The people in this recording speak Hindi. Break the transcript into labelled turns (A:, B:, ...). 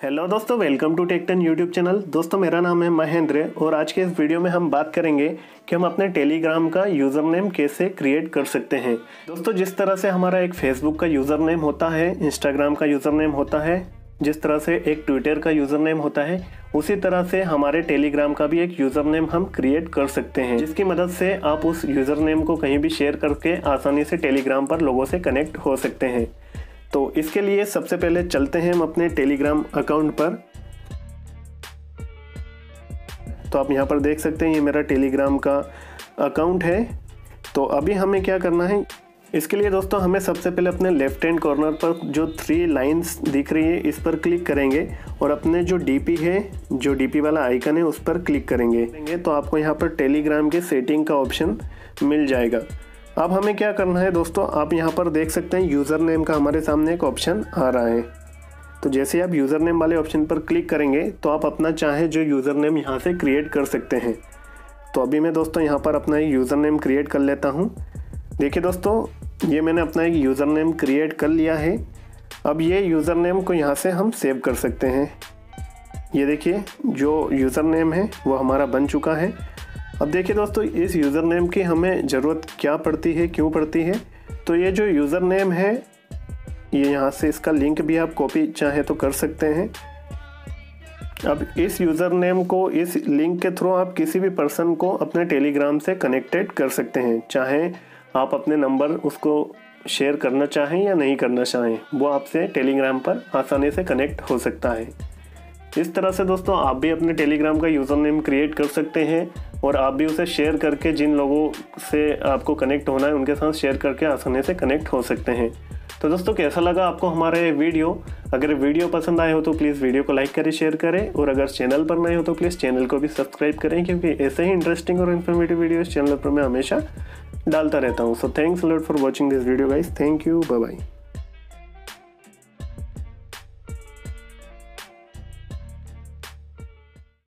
A: हेलो दोस्तों वेलकम टू टेक्टन यूट्यूब चैनल दोस्तों, मेरा नाम है महेंद्र और आज के इस वीडियो में हम बात करेंगे कि हम अपने टेलीग्राम का यूज़र नेम कैसे क्रिएट कर सकते हैं। दोस्तों, जिस तरह से हमारा एक फेसबुक का यूज़र नेम होता है इंस्टाग्राम का यूज़र नेम होता है, जिस तरह से एक ट्विटर का यूज़र नेम होता है, उसी तरह से हमारे टेलीग्राम का भी एक यूज़र नेम हम क्रिएट कर सकते हैं, जिसकी मदद से आप उस यूज़र नेम को कहीं भी शेयर करके आसानी से टेलीग्राम पर लोगों से कनेक्ट हो सकते हैं। तो इसके लिए सबसे पहले चलते हैं हम अपने टेलीग्राम अकाउंट पर। तो आप यहाँ पर देख सकते हैं, ये मेरा टेलीग्राम का अकाउंट है। तो अभी हमें क्या करना है, इसके लिए दोस्तों हमें सबसे पहले अपने लेफ़्ट हैंड कॉर्नर पर जो थ्री लाइंस दिख रही है, इस पर क्लिक करेंगे और अपने जो डीपी है, जो डीपी वाला आइकन है, उस पर क्लिक करेंगे। तो आपको यहाँ पर टेलीग्राम के सेटिंग का ऑप्शन मिल जाएगा। अब हमें क्या करना है दोस्तों, आप यहाँ पर देख सकते हैं यूज़र नेम का हमारे सामने एक ऑप्शन आ रहा है। तो जैसे आप यूज़र नेम वाले ऑप्शन पर क्लिक करेंगे तो आप अपना चाहे जो यूज़र नेम यहाँ से क्रिएट कर सकते हैं। तो अभी मैं दोस्तों यहाँ पर अपना एक यूज़र नेम क्रिएट कर लेता हूँ। देखिए दोस्तों, ये मैंने अपना एक यूज़र नेम क्रिएट कर लिया है। अब ये यूज़र नेम को यहाँ से हम सेव कर सकते हैं। ये देखिए, जो यूज़र नेम है, वो हमारा बन चुका है। अब देखिए दोस्तों, इस यूज़र नेम की हमें ज़रूरत क्या पड़ती है, क्यों पड़ती है? तो ये जो यूज़र नेम है, ये यहाँ से इसका लिंक भी आप कॉपी चाहे तो कर सकते हैं। अब इस यूज़र नेम को, इस लिंक के थ्रू आप किसी भी पर्सन को अपने टेलीग्राम से कनेक्टेड कर सकते हैं। चाहे आप अपने नंबर उसको शेयर करना चाहें या नहीं करना चाहें, वो आपसे टेलीग्राम पर आसानी से कनेक्ट हो सकता है। इस तरह से दोस्तों, आप भी अपने टेलीग्राम का यूज़र नेम क्रिएट कर सकते हैं। और आप भी उसे शेयर करके जिन लोगों से आपको कनेक्ट होना है, उनके साथ शेयर करके आसानी से कनेक्ट हो सकते हैं। तो दोस्तों, कैसा लगा आपको हमारा वीडियो अगर वीडियो पसंद आए हो तो प्लीज़ वीडियो को लाइक करें शेयर करें और अगर चैनल पर नए हो तो प्लीज़ चैनल को भी सब्सक्राइब करें क्योंकि ऐसे ही इंटरेस्टिंग और इन्फॉर्मेटिव वीडियो इस चैनल पर मैं हमेशा डालता रहता हूँ। So thanks lot for watching this video guys thank you bye bye